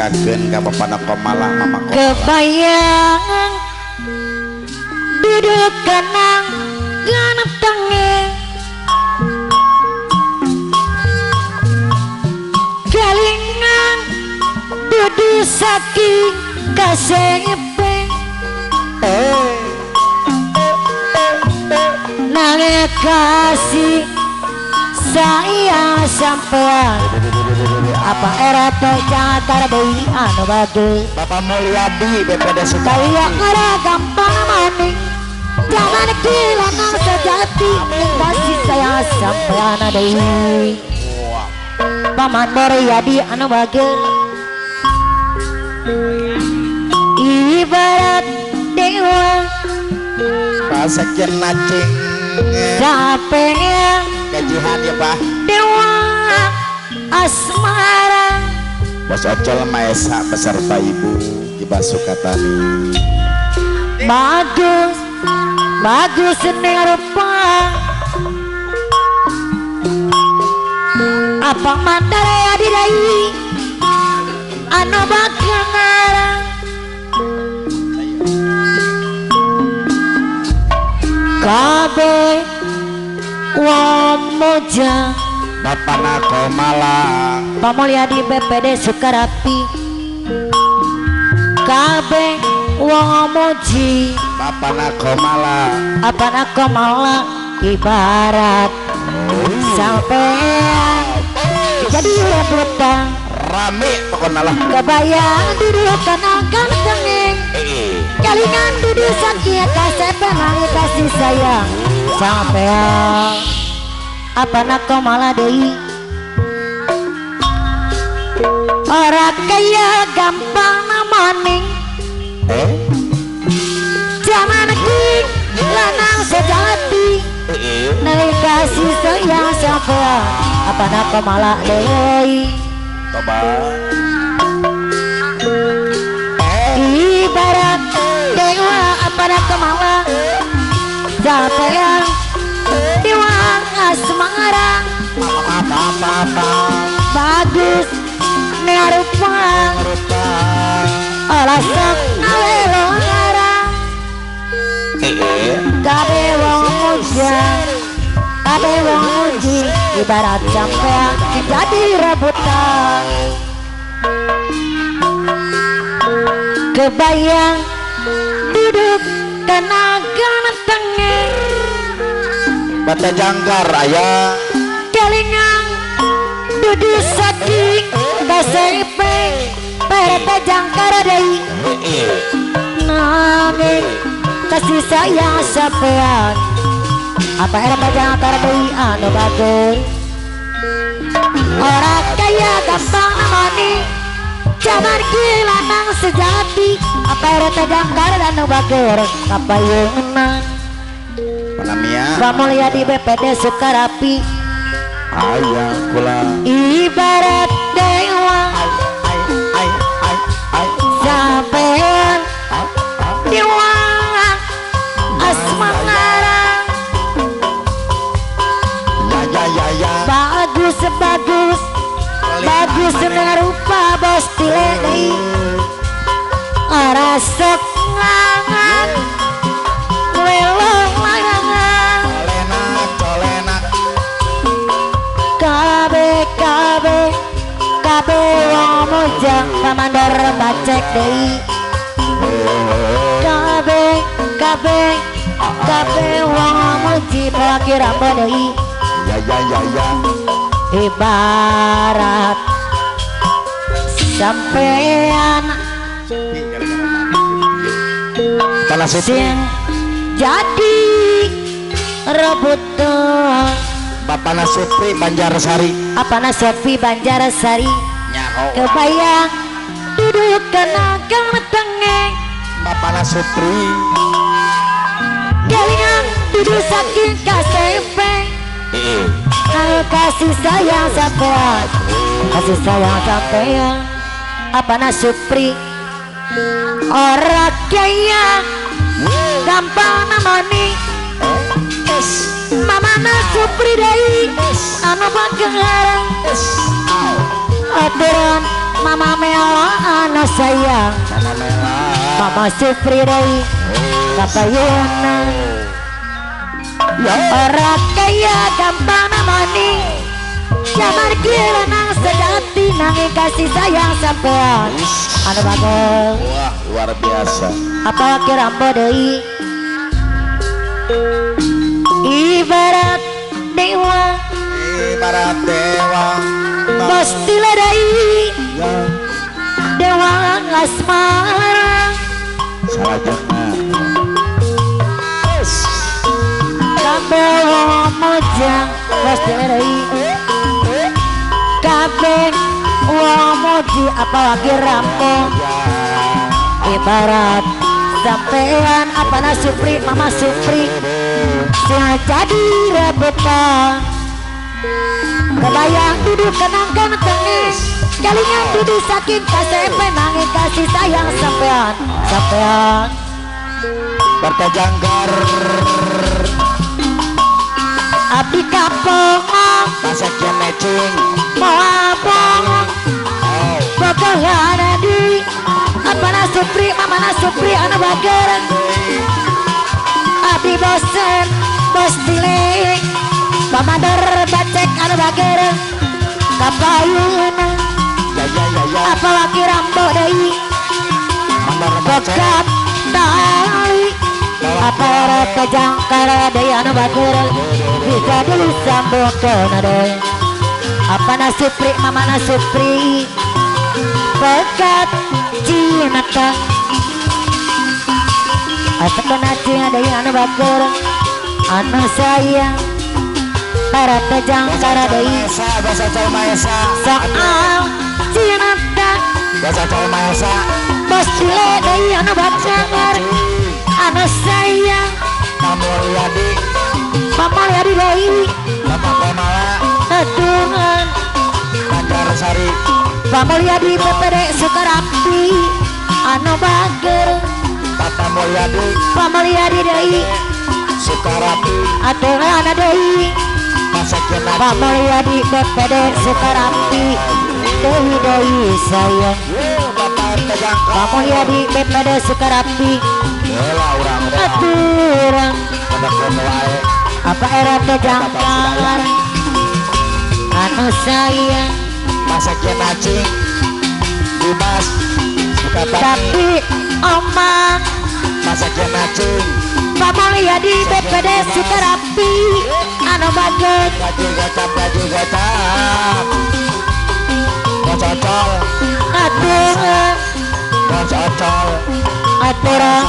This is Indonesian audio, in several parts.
Sanggakeun ka bapana komalah mama komalah. kebayang duduk kenang ganap tangi galingan duduk saking kasepe nangis kasih saya sampean apa era teh jangan taradeui anu bagus Bapak Mulyadi BPD Kaya Sukabumi. ngara gampang maning Jangan gila nang sejati. Kasih saya sampai anak deui Paman Muryadi anu bager Ibarat dewa. Bahasa nacing. Capeknya. Gajihan ya Pak. Asmara. Bos Ocol Maesa beserta Ibu Iba Sukatani. Bagus Bagus nih rupa. Apa mandara ya didai Anu bakal ngarang Kabe Wamoja Bapak Nako Malang. Pamulia di BPD Sukarapi Kabe Wamoji Bapak Nako Malang. apa nak malah ibarat. Sampai jadi rebutan Rame pokoknya lah. kebayang duduk tenaga dengeng Eh, kalingan duduk sakit kasih penang kasih sayang. Sampai apa nak malah deui orang kaya gampang namaning eh, Jangan king lanang sejati. Nai kasih sayang sampai Apa nak malah deui coba. Ibarat dewa apa nak malah? Sampai dewa apa. Bagus. Nerupa Rupa. Alasan. Alelo ngarang Kabe wong muja Kabe wong muji. Ibarat sampean jadi rebutan. Kebayang Duduk tenaga tengah Bata jangkar ayah. Kelingang Duduk saking Basepe Perete jangkar dei Eh, eh, Nanging kasih sayang sampean apa era jangkar dei anu bagus? Orang kaya gampang namani Jangan gila nang sejati. Apa era jangkar anu bagus? Apa yang menang Panamia. Pamulia di BPD Sukarapi Ayah kula. Ibarat dewa. Sampean Dewa Asmara Ya, ya, ya, ya. Bagus bagus Bagus dengan rupa bos Rasok ngangan Kabe wong mujang Kamandar bacek dei Kabe kabe Kabe wong muji Pelaki ramba dei Ya, ya, ya, ya. Ibarat Sampean Tanah. Sing jadi Rebutan Bapak Nasupri Banjarsari. Apa Sepi Banjarsari kebayang duduk kenangan tengeng Bapak Supri Galingan duduk saking kasepeng eh Kalau kasih sayang sampean Kasih sayang sampean Apa na Supri Orang kaya. Gampang namani Mama na Supri dai Anu bagengarang es au Aturan Mama mewah anu sayang mama merah Mama Supri dai Kapayana ya Orang kaya gampang namani. Jamar gila nang sejati Nanging kasih sayang sampean. Anu bagus. Wah luar biasa. Apa kira bodei Ibarat dewa. Ibarat dewa Pasti ladai ya Dewa asmara. Salajengna Kabeh wong mojang Pasti ladai Kabeh wong moji Apalagi rampung Ibarat sampean. Apa Supri Mama Supri. Sing jadi rebutan Kebayang duduk kenangkan tengis Kalinya duduk saking KCP nangis kasih sayang sampean Sampean. Bertajanggar Abdi kapong masak yang matching. Mau abong oh. Bokohan di? Apa na Supri Mama na Supri Anu bageran Abdi bosen Bos tilik Pamadar bacek anu bageran Kapayuna ya ya ya ya. Apa laki rambo macet Bokap tali Apa era kejangkar deui anu bageran Bisa dulu sambung kena deui Apa na Supri Mama na Supri Bekat Cinata Asa kena cina deui anu bageran Anu sayang Para deui Maesa bahasa Jawa Maesa. Soal Cinata bahasa Jawa Maesa. Bos cile deui anu bacangar Anu sayang Mulyadi Pamulya di deui Bapak Komala Atungan Banjar Sari. Pamulya di PPD Sukarapi Anu bager. Tata Mulyadi Pamulya di deui Sukarapi Atungan deui Masak Yenadi Pamulya di PPD Sukarapi Deui deui sayang Pamulya di orang orang Aturang apa era kejangkar anu sayang Masak Yenadi Dimas Sukabati tapi omang Masak Yenadi pamulya di BPD Sukarapi anu baget Gaji gocap Gaji gocap Gococol aturang Gococol aturang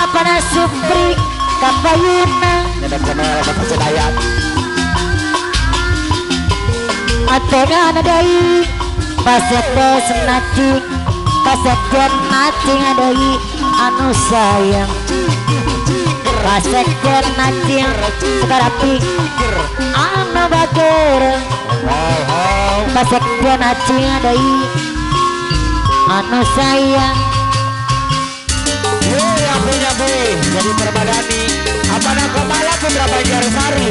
apa na supri? Kapayuna. Nyedap kenal Bapak Sedayan aturang adai paset des nacing paset jen nacing adai anu sayang jen nacing Sukarapi anu bager dia nacing adai Anu sayang. Yo yang punya B jadi permadani Amana Komala Putra Banjar Sari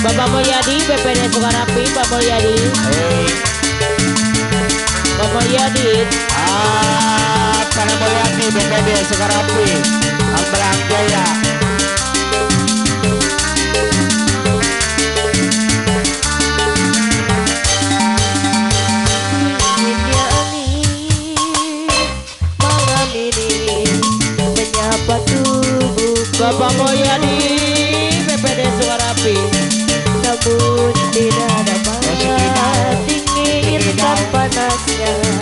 Bapak Mulyadi PPD Sukarapi bapak Mulyadi. Bapak Mulyadi. Ah, Pak Mulyadi PPD Sukarapi. Abang Jaya. Bapak Mulyadi kabut Tidak ada panas Dingin tanpa panasnya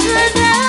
Another